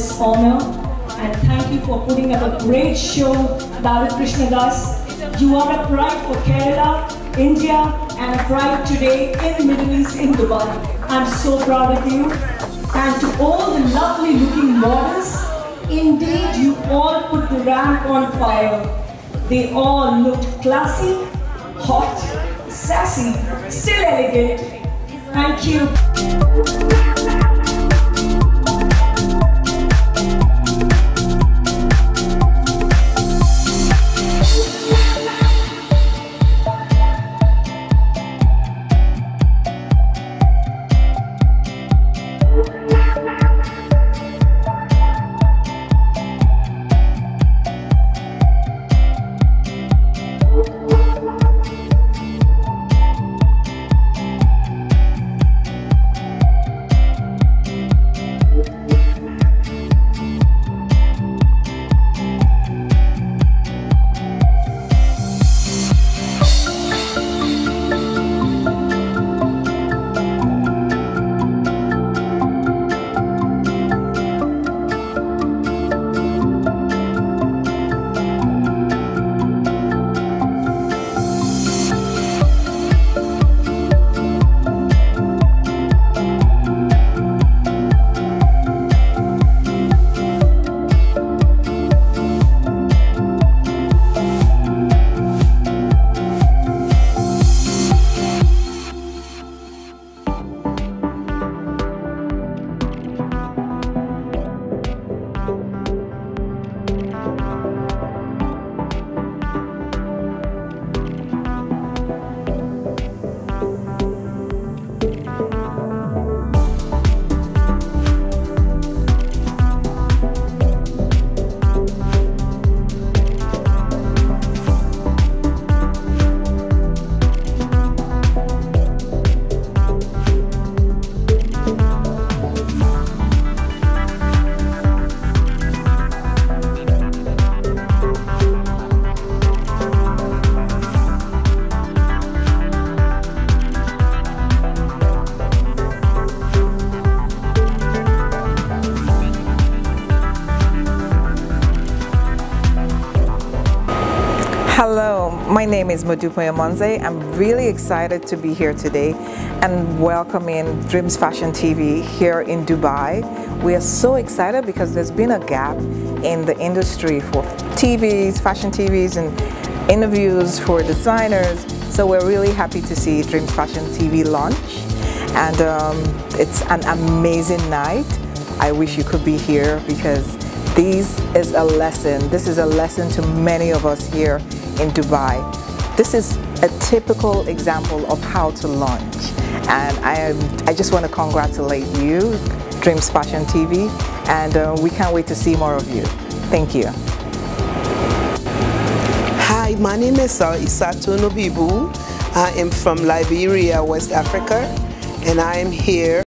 this honor and thank you for putting up a great show, David Krishnadas. You are a pride for Kerala, India and a pride today in the Middle East, in Dubai. I'm so proud of you. And to all the lovely looking models, indeed you all put the ramp on fire. They all looked classy, hot, sassy, still elegant. Thank you. Name is Modupe Monze. I'm really excited to be here today and welcoming Dreams Fashion TV here in Dubai. We are so excited because there's been a gap in the industry for TVs, fashion TVs and interviews for designers. So we're really happy to see Dreams Fashion TV launch and um, it's an amazing night. I wish you could be here because this is a lesson. This is a lesson to many of us here in Dubai. This is a typical example of how to launch. And I, am, I just want to congratulate you, Dreams Fashion TV, and uh, we can't wait to see more of you. Thank you. Hi, my name is uh, Isato Nobibu. I am from Liberia, West Africa, and I am here